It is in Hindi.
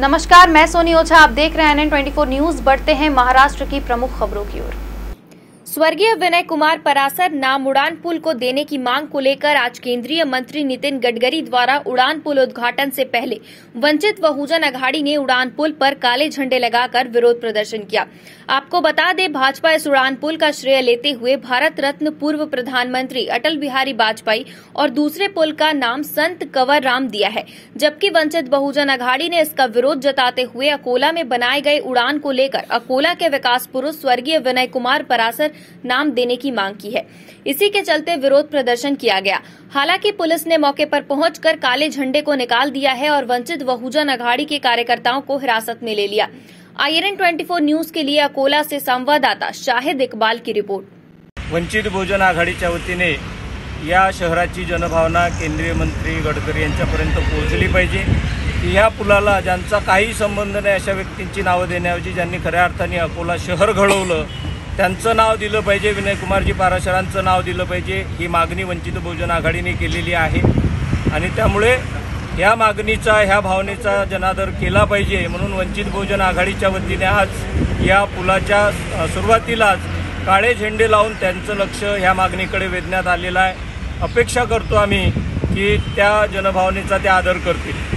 नमस्कार, मैं सोनी ओझा, आप देख रहे हैं एन न्यूज़ बढ़ते हैं महाराष्ट्र की प्रमुख खबरों की ओर। स्वर्गीय विनय कुमार परासर नाम उड़ान पुल को देने की मांग को लेकर आज केंद्रीय मंत्री नितिन गडकरी द्वारा उड़ान पुल उद्घाटन से पहले वंचित बहुजन अघाड़ी ने उड़ान पुल पर काले झंडे लगाकर विरोध प्रदर्शन किया। आपको बता दें, भाजपा इस उड़ान पुल का श्रेय लेते हुए भारत रत्न पूर्व प्रधानमंत्री अटल बिहारी वाजपेयी और दूसरे पुल का नाम संत कंवर राम दिया है, जबकि वंचित बहुजन अघाड़ी ने इसका विरोध जताते हुए अकोला में बनाए गए उड़ान को लेकर अकोला के विकास पुरुष स्वर्गीय विनय कुमार परासर नाम देने की मांग की है। इसी के चलते विरोध प्रदर्शन किया गया। हालाँकि पुलिस ने मौके पर पहुंचकर काले झंडे को निकाल दिया है और वंचित बहुजन अघाड़ी के कार्यकर्ताओं को हिरासत में ले लिया। आईएनएन 24 न्यूज़ के लिए अकोला से संवाददाता शाहिद इकबाल की रिपोर्ट। वंचित बहुजन आघाडीच्या वतीने या शहराची जनभावना केंद्रीय मंत्री गडकरी यांच्यापर्यंत पोहोचली पाहिजे. की ह्या पुलाला ज्यांचा काही संबंध नाही अशा व्यक्तींची नावं देण्याऐवजी ज्यांनी खऱ्या अर्थाने अकोला शहर घडवलं त्यांचं नाव दिलं पाहिजे विनयकुमारजी पाराशरांचं नाव दिलं पाहिजे. ही मागणी वंचित बहुजन आघाडीने केलेली आहे. आणि त्यामुळे ह्या मागणीचा ह्या भावनेचा जनादर केला पाहिजे म्हणून वंचित बहुजन आघाडीच्या वतीने आज या पुलाच्या सुरुवातीलाच काळे झेंडे लावून त्यांचं लक्ष ह्या मागणीकडे वेधण्यात आलेलं आहे. अपेक्षा करतो आम्ही की त्या जनभावनेचा ते आदर करतील.